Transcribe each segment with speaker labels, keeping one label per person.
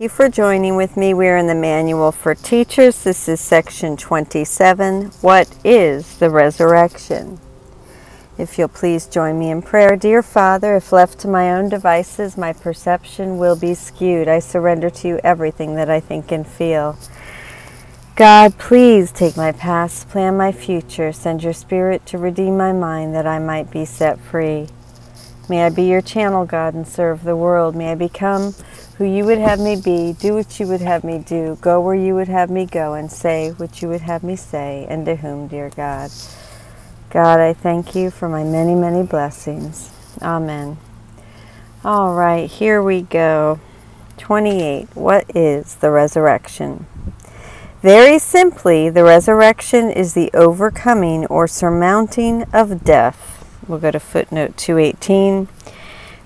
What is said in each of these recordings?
Speaker 1: you for joining with me. We're in the Manual for Teachers. This is section 27. What is the resurrection? If you'll please join me in prayer. Dear Father, if left to my own devices, my perception will be skewed. I surrender to you everything that I think and feel. God, please take my past, plan my future, send your spirit to redeem my mind that I might be set free. May I be your channel, God, and serve the world. May I become who you would have me be, do what you would have me do, go where you would have me go, and say what you would have me say, and to whom, dear God. God, I thank you for my many, many blessings. Amen. All right, here we go. 28. What is the resurrection? Very simply, the resurrection is the overcoming or surmounting of death. We'll go to footnote 218.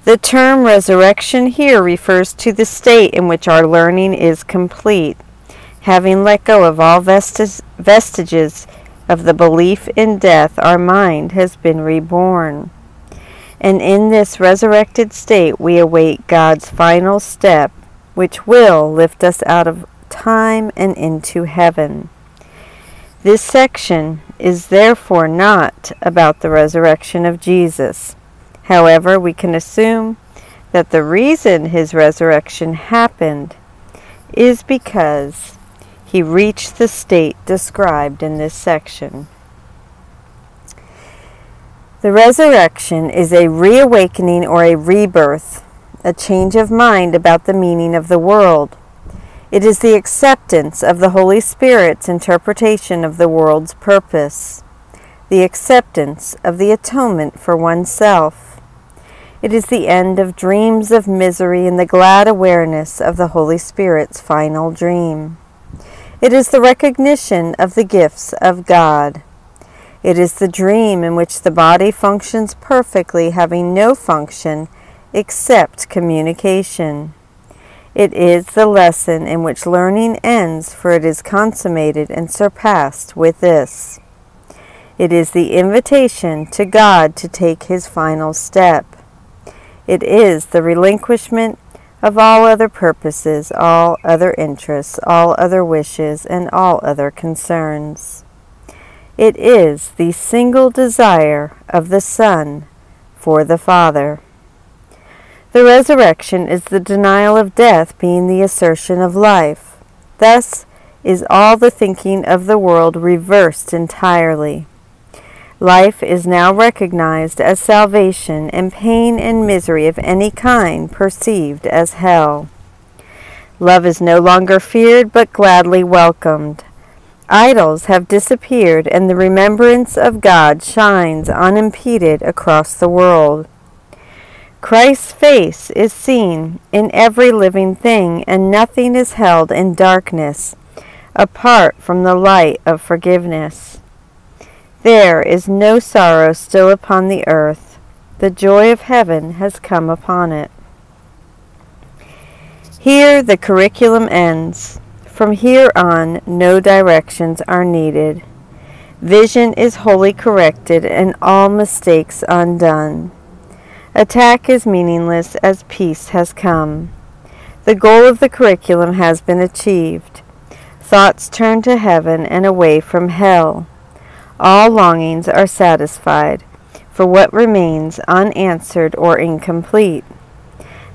Speaker 1: The term resurrection here refers to the state in which our learning is complete, having let go of all vestiges of the belief in death, our mind has been reborn. And in this resurrected state, we await God's final step, which will lift us out of time and into heaven. This section is therefore not about the resurrection of Jesus However, we can assume that the reason his resurrection happened is because he reached the state described in this section. The resurrection is a reawakening or a rebirth, a change of mind about the meaning of the world. It is the acceptance of the Holy Spirit's interpretation of the world's purpose, the acceptance of the atonement for oneself, it is the end of dreams of misery and the glad awareness of the Holy Spirit's final dream. It is the recognition of the gifts of God. It is the dream in which the body functions perfectly, having no function except communication. It is the lesson in which learning ends, for it is consummated and surpassed with this. It is the invitation to God to take his final step. It is the relinquishment of all other purposes, all other interests, all other wishes, and all other concerns. It is the single desire of the Son for the Father. The resurrection is the denial of death being the assertion of life. Thus is all the thinking of the world reversed entirely. Life is now recognized as salvation, and pain and misery of any kind perceived as hell. Love is no longer feared, but gladly welcomed. Idols have disappeared, and the remembrance of God shines unimpeded across the world. Christ's face is seen in every living thing, and nothing is held in darkness apart from the light of forgiveness. There is no sorrow still upon the earth. The joy of heaven has come upon it. Here the curriculum ends. From here on, no directions are needed. Vision is wholly corrected and all mistakes undone. Attack is meaningless as peace has come. The goal of the curriculum has been achieved. Thoughts turn to heaven and away from hell all longings are satisfied for what remains unanswered or incomplete.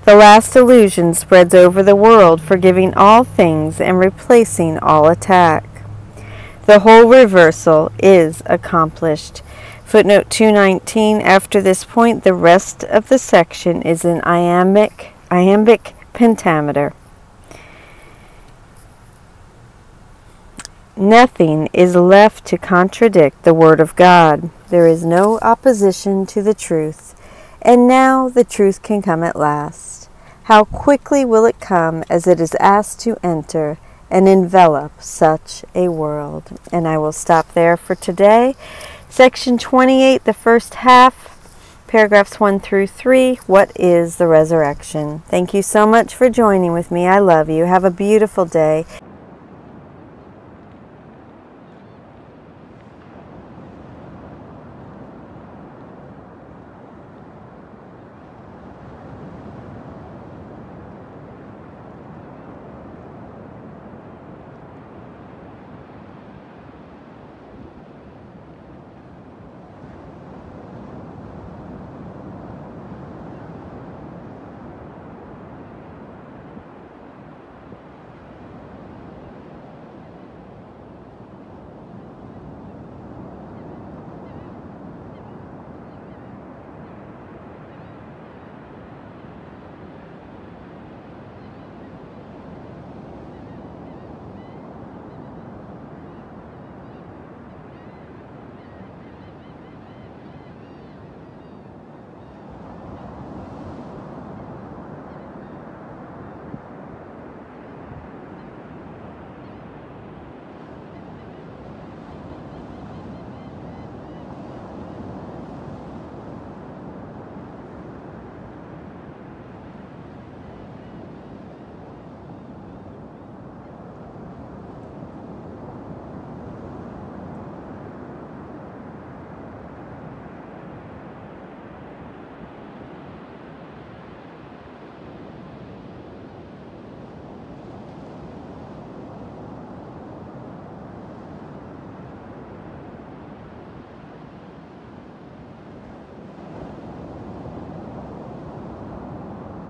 Speaker 1: The last illusion spreads over the world, forgiving all things and replacing all attack. The whole reversal is accomplished. Footnote 219. After this point, the rest of the section is in iambic, iambic pentameter. Nothing is left to contradict the Word of God. There is no opposition to the truth. And now the truth can come at last. How quickly will it come as it is asked to enter and envelop such a world? And I will stop there for today. Section 28, the first half, paragraphs 1 through 3. What is the resurrection? Thank you so much for joining with me. I love you. Have a beautiful day.